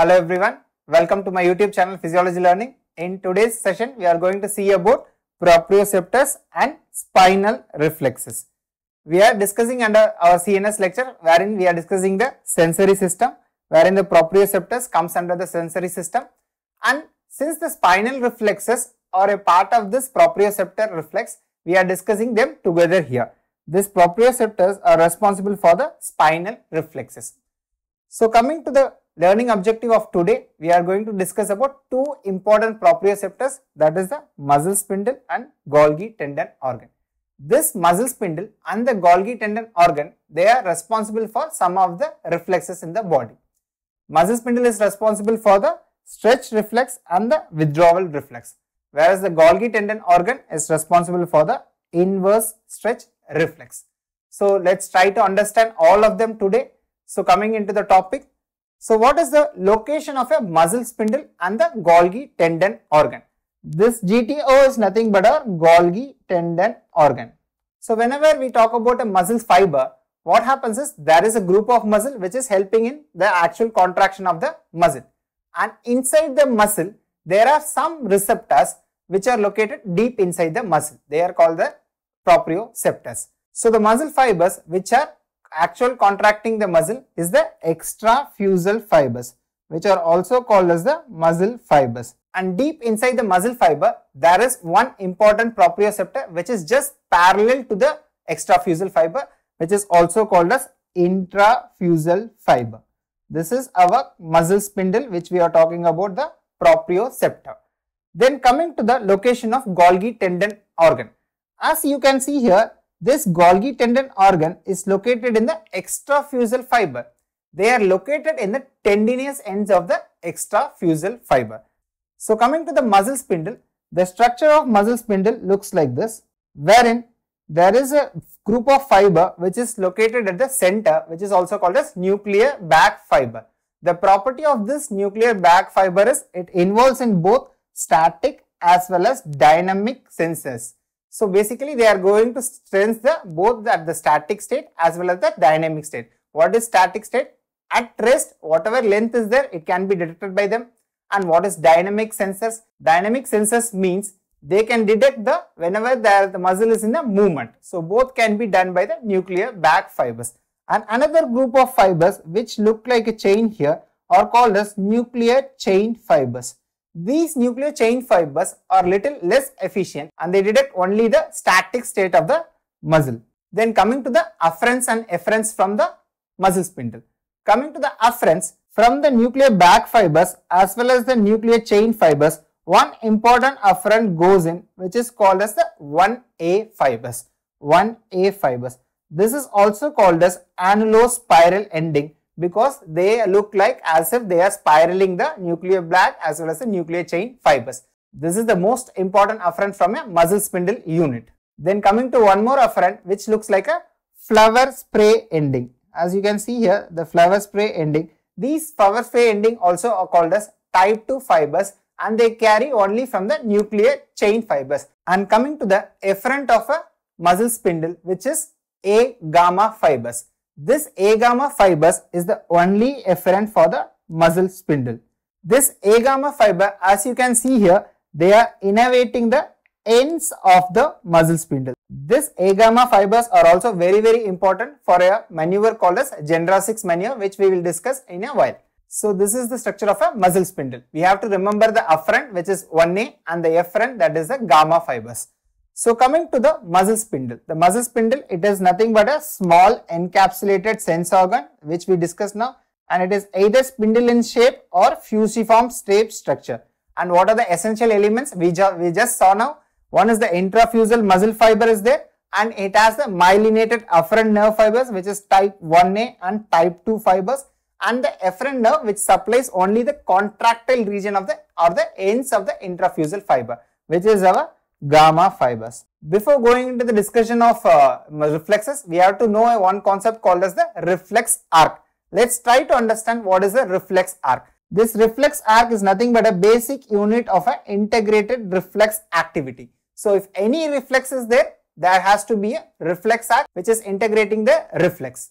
Hello everyone, welcome to my YouTube channel Physiology Learning. In today's session, we are going to see about proprioceptors and spinal reflexes. We are discussing under our CNS lecture wherein we are discussing the sensory system wherein the proprioceptors comes under the sensory system and since the spinal reflexes are a part of this proprioceptor reflex, we are discussing them together here. These proprioceptors are responsible for the spinal reflexes. So coming to the learning objective of today, we are going to discuss about two important proprioceptors that is the muscle spindle and Golgi tendon organ. This muscle spindle and the Golgi tendon organ, they are responsible for some of the reflexes in the body. Muscle spindle is responsible for the stretch reflex and the withdrawal reflex, whereas the Golgi tendon organ is responsible for the inverse stretch reflex. So let's try to understand all of them today. So coming into the topic, so what is the location of a muscle spindle and the Golgi tendon organ? This GTO is nothing but a Golgi tendon organ. So whenever we talk about a muscle fiber, what happens is there is a group of muscle which is helping in the actual contraction of the muscle. And inside the muscle, there are some receptors which are located deep inside the muscle. They are called the proprioceptors. So the muscle fibers which are actual contracting the muscle is the extrafusal fibers which are also called as the muscle fibers. And deep inside the muscle fiber, there is one important proprioceptor which is just parallel to the extrafusal fiber which is also called as intrafusal fiber. This is our muscle spindle which we are talking about the proprioceptor. Then coming to the location of Golgi tendon organ. As you can see here, this Golgi tendon organ is located in the extrafusal fiber. They are located in the tendinous ends of the extrafusal fiber. So coming to the muscle spindle, the structure of muscle spindle looks like this, wherein there is a group of fiber which is located at the center which is also called as nuclear bag fiber. The property of this nuclear bag fiber is it involves in both static as well as dynamic sensors. So basically they are going to sense the both at the static state as well as the dynamic state. What is static state? At rest, whatever length is there, it can be detected by them. And what is dynamic sensors? Dynamic sensors means they can detect the whenever the, the muscle is in a movement. So both can be done by the nuclear bag fibers. And another group of fibers which look like a chain here are called as nuclear chain fibers. These nuclear chain fibers are little less efficient and they detect only the static state of the muscle. Then coming to the afferents and efferents from the muscle spindle. Coming to the afferents from the nuclear bag fibers as well as the nuclear chain fibers, one important afferent goes in which is called as the 1A fibers. 1A fibers. This is also called as annulospiral ending because they look like as if they are spiraling the nuclear bag as well as the nuclear chain fibers. This is the most important afferent from a muscle spindle unit. Then coming to one more afferent which looks like a flower spray ending. As you can see here the flower spray ending. These flower spray ending also are called as type 2 fibers and they carry only from the nuclear chain fibers. And coming to the efferent of a muscle spindle which is A gamma fibers. This A gamma fibers is the only efferent for the muscle spindle. This A gamma fiber as you can see here they are innervating the ends of the muscle spindle. This A gamma fibers are also very very important for a maneuver called as Jendrassik maneuver which we will discuss in a while. So this is the structure of a muscle spindle. We have to remember the afferent which is 1A and the efferent that is the gamma fibers. So coming to the muscle spindle. The muscle spindle it is nothing but a small encapsulated sense organ which we discussed now and it is either spindle in shape or fusiform shape structure. And what are the essential elements we, ju we just saw now? One is the intrafusal muscle fiber is there and it has the myelinated afferent nerve fibers which is type 1A and type 2 fibers and the efferent nerve which supplies only the contractile region of the or the ends of the intrafusal fiber which is our gamma fibers. Before going into the discussion of uh, reflexes, we have to know one concept called as the reflex arc. Let's try to understand what is the reflex arc. This reflex arc is nothing but a basic unit of an integrated reflex activity. So if any reflex is there, there has to be a reflex arc which is integrating the reflex.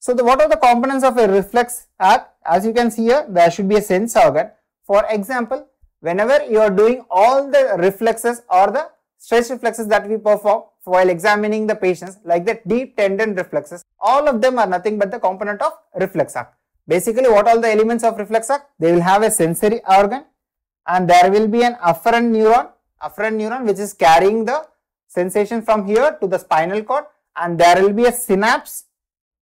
So the, what are the components of a reflex arc? as you can see here, there should be a sense organ. For example, whenever you are doing all the reflexes or the stretch reflexes that we perform while examining the patients like the deep tendon reflexes, all of them are nothing but the component of reflex arc. Basically, what all the elements of reflex arc? They will have a sensory organ and there will be an afferent neuron, afferent neuron which is carrying the sensation from here to the spinal cord and there will be a synapse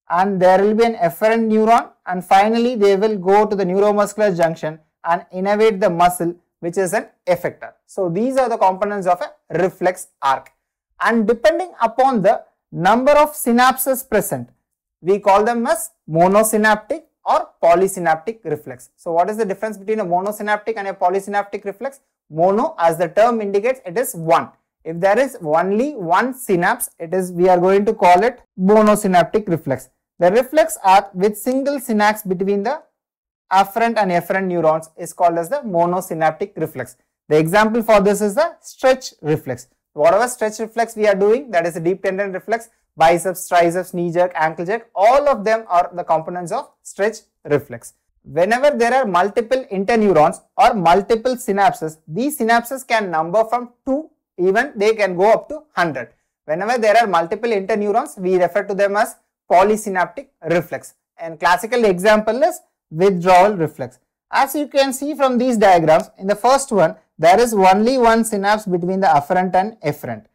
and there will be an efferent neuron and finally they will go to the neuromuscular junction and innervate the muscle which is an effector. So these are the components of a reflex arc and depending upon the number of synapses present we call them as monosynaptic or polysynaptic reflex. So what is the difference between a monosynaptic and a polysynaptic reflex? Mono as the term indicates it is one if there is only one synapse, it is we are going to call it monosynaptic reflex. The reflex arc with single synapse between the afferent and efferent neurons is called as the monosynaptic reflex. The example for this is the stretch reflex. Whatever stretch reflex we are doing, that is the deep tendon reflex, biceps, triceps, knee jerk, ankle jerk, all of them are the components of stretch reflex. Whenever there are multiple interneurons or multiple synapses, these synapses can number from 2 even they can go up to 100. Whenever there are multiple interneurons, we refer to them as polysynaptic reflex. And classical example is withdrawal reflex. As you can see from these diagrams, in the first one, there is only one synapse between the afferent and efferent.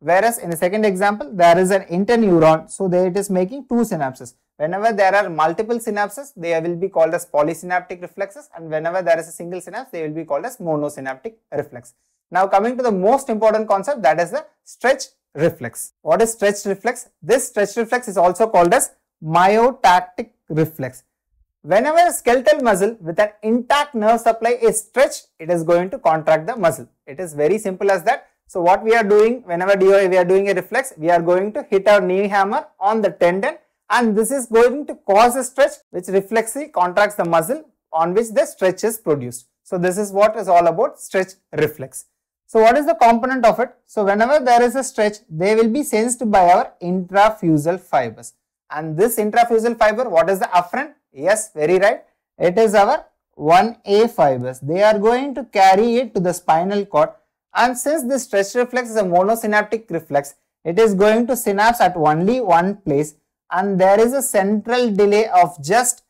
Whereas in the second example, there is an interneuron, so there it is making two synapses. Whenever there are multiple synapses, they will be called as polysynaptic reflexes and whenever there is a single synapse, they will be called as monosynaptic reflex. Now coming to the most important concept that is the stretch reflex. What is stretch reflex? This stretch reflex is also called as myotactic reflex. Whenever a skeletal muscle with an intact nerve supply is stretched, it is going to contract the muscle. It is very simple as that. So what we are doing whenever we are doing a reflex, we are going to hit our knee hammer on the tendon and this is going to cause a stretch which reflexly contracts the muscle on which the stretch is produced. So this is what is all about stretch reflex. So what is the component of it? So whenever there is a stretch, they will be sensed by our intrafusal fibers. And this intrafusal fiber, what is the afferent? Yes, very right. It is our 1A fibers. They are going to carry it to the spinal cord. And since this stretch reflex is a monosynaptic reflex, it is going to synapse at only one place and there is a central delay of just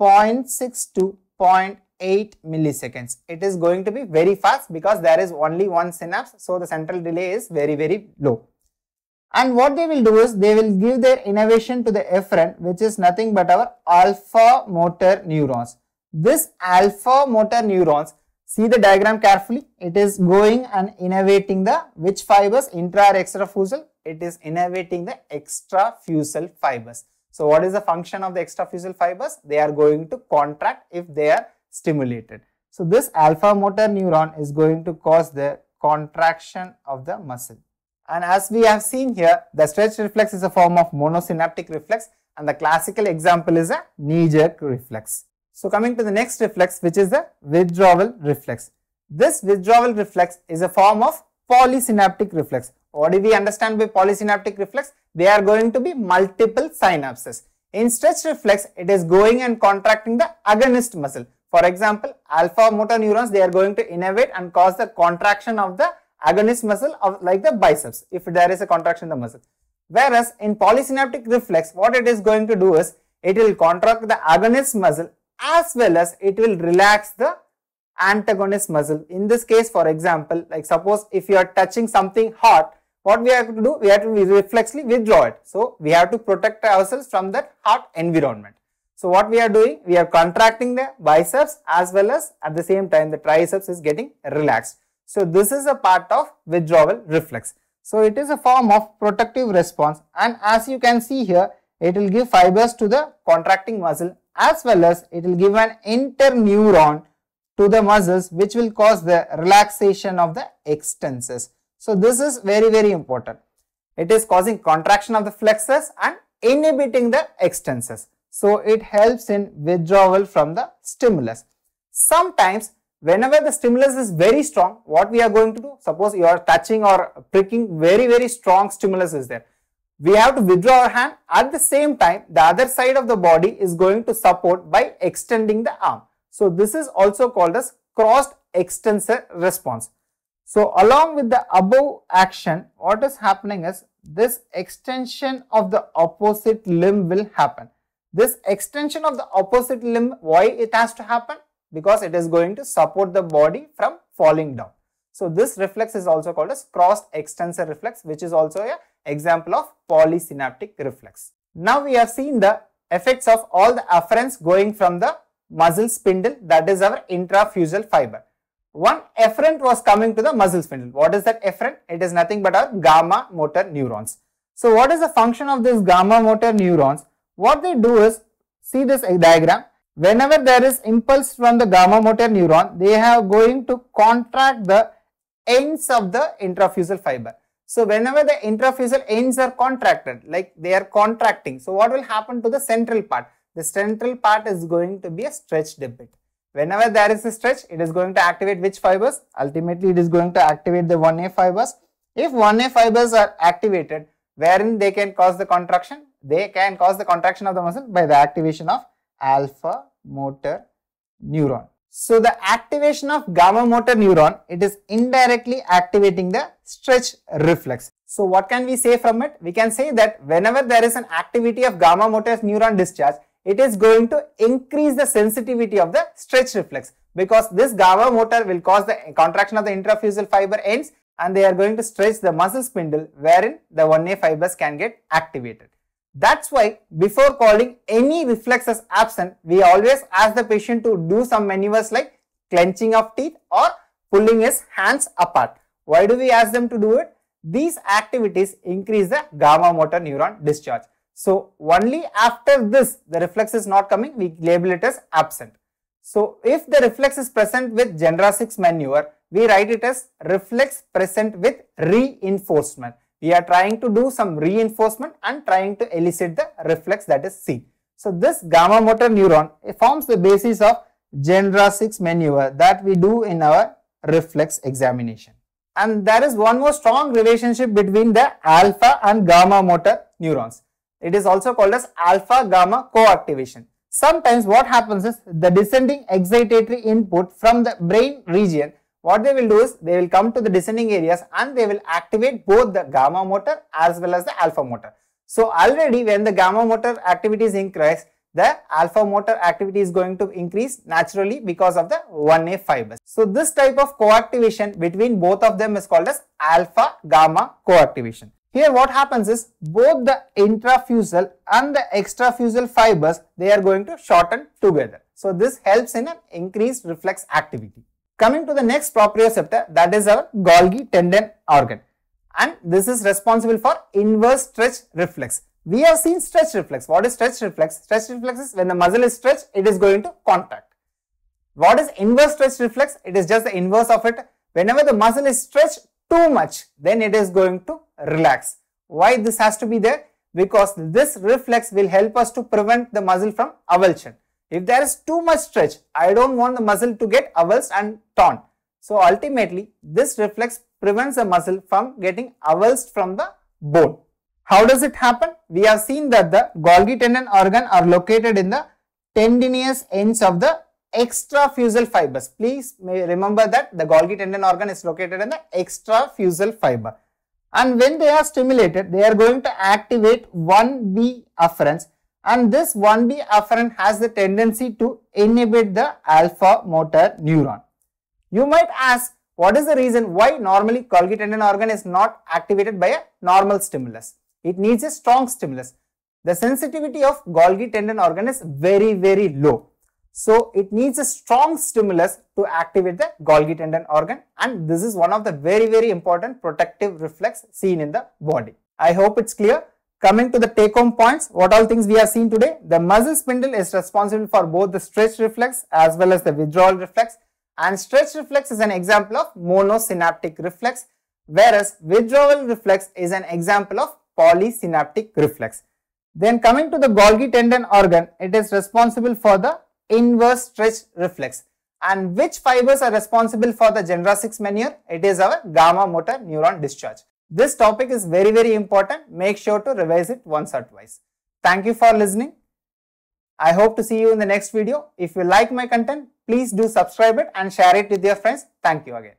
0.6 to 0.8 8 milliseconds. It is going to be very fast because there is only one synapse. So the central delay is very, very low. And what they will do is they will give their innervation to the efferent which is nothing but our alpha motor neurons. This alpha motor neurons, see the diagram carefully, it is going and innervating the which fibers intra or extrafusal? It is innervating the extrafusal fibers. So what is the function of the extrafusal fibers? They are going to contract if they are stimulated. So this alpha motor neuron is going to cause the contraction of the muscle. And as we have seen here, the stretch reflex is a form of monosynaptic reflex and the classical example is a knee jerk reflex. So coming to the next reflex which is the withdrawal reflex. This withdrawal reflex is a form of polysynaptic reflex. What do we understand by polysynaptic reflex? They are going to be multiple synapses. In stretch reflex, it is going and contracting the agonist muscle. For example, alpha motor neurons, they are going to innervate and cause the contraction of the agonist muscle of like the biceps if there is a contraction in the muscle. Whereas in polysynaptic reflex, what it is going to do is it will contract the agonist muscle as well as it will relax the antagonist muscle. In this case, for example, like suppose if you are touching something hot, what we have to do? We have to reflexly withdraw it. So, we have to protect ourselves from that hot environment. So what we are doing, we are contracting the biceps as well as at the same time the triceps is getting relaxed. So this is a part of withdrawal reflex. So it is a form of protective response and as you can see here, it will give fibers to the contracting muscle as well as it will give an interneuron to the muscles which will cause the relaxation of the extensors. So this is very very important. It is causing contraction of the flexors and inhibiting the extensors. So it helps in withdrawal from the stimulus. Sometimes whenever the stimulus is very strong, what we are going to do? Suppose you are touching or pricking very, very strong stimulus is there. we have to withdraw our hand. At the same time, the other side of the body is going to support by extending the arm. So this is also called as crossed extensor response. So along with the above action, what is happening is this extension of the opposite limb will happen. This extension of the opposite limb, why it has to happen? Because it is going to support the body from falling down. So this reflex is also called as crossed extensor reflex which is also a example of polysynaptic reflex. Now we have seen the effects of all the afferents going from the muscle spindle that is our intrafusal fiber. One efferent was coming to the muscle spindle. What is that efferent? It is nothing but our gamma motor neurons. So what is the function of these gamma motor neurons? What they do is, see this diagram, whenever there is impulse from the gamma motor neuron, they are going to contract the ends of the intrafusal fiber. So whenever the intrafusal ends are contracted, like they are contracting, so what will happen to the central part? The central part is going to be a stretched a bit. Whenever there is a stretch, it is going to activate which fibers? Ultimately, it is going to activate the 1A fibers. If 1A fibers are activated, wherein they can cause the contraction, they can cause the contraction of the muscle by the activation of alpha motor neuron. So the activation of gamma motor neuron, it is indirectly activating the stretch reflex. So what can we say from it? We can say that whenever there is an activity of gamma motor neuron discharge, it is going to increase the sensitivity of the stretch reflex because this gamma motor will cause the contraction of the intrafusal fiber ends and they are going to stretch the muscle spindle wherein the 1A fibers can get activated. That's why before calling any reflex as absent, we always ask the patient to do some maneuvers like clenching of teeth or pulling his hands apart. Why do we ask them to do it? These activities increase the gamma motor neuron discharge. So only after this the reflex is not coming, we label it as absent. So if the reflex is present with Jendrassik maneuver, we write it as reflex present with reinforcement we are trying to do some reinforcement and trying to elicit the reflex that is C. So this gamma motor neuron forms the basis of Jendrassik maneuver that we do in our reflex examination. And there is one more strong relationship between the alpha and gamma motor neurons. It is also called as alpha gamma coactivation. Sometimes what happens is the descending excitatory input from the brain region what they will do is they will come to the descending areas and they will activate both the gamma motor as well as the alpha motor. So already when the gamma motor activity is increased, the alpha motor activity is going to increase naturally because of the 1A fibers. So this type of coactivation between both of them is called as alpha gamma coactivation. Here what happens is both the intrafusal and the extrafusal fibers they are going to shorten together. So this helps in an increased reflex activity. Coming to the next proprioceptor that is our Golgi tendon organ and this is responsible for inverse stretch reflex. We have seen stretch reflex. What is stretch reflex? Stretch reflex is when the muscle is stretched, it is going to contract. What is inverse stretch reflex? It is just the inverse of it. Whenever the muscle is stretched too much, then it is going to relax. Why this has to be there? Because this reflex will help us to prevent the muscle from avulsion. If there is too much stretch, I don't want the muscle to get avulsed and torn. So ultimately, this reflex prevents the muscle from getting avulsed from the bone. How does it happen? We have seen that the Golgi tendon organ are located in the tendinous ends of the extrafusal fibers. Please remember that the Golgi tendon organ is located in the extrafusal fiber. And when they are stimulated, they are going to activate 1B afferents and this 1B afferent has the tendency to inhibit the alpha motor neuron. You might ask what is the reason why normally Golgi tendon organ is not activated by a normal stimulus. It needs a strong stimulus. The sensitivity of Golgi tendon organ is very very low. So it needs a strong stimulus to activate the Golgi tendon organ and this is one of the very very important protective reflex seen in the body. I hope it's clear. Coming to the take home points, what all things we have seen today? The muscle spindle is responsible for both the stretch reflex as well as the withdrawal reflex and stretch reflex is an example of monosynaptic reflex whereas withdrawal reflex is an example of polysynaptic reflex. Then coming to the Golgi tendon organ, it is responsible for the inverse stretch reflex. And which fibers are responsible for the Jendrassik maneuver? It is our gamma motor neuron discharge. This topic is very, very important. Make sure to revise it once or twice. Thank you for listening. I hope to see you in the next video. If you like my content, please do subscribe it and share it with your friends. Thank you again.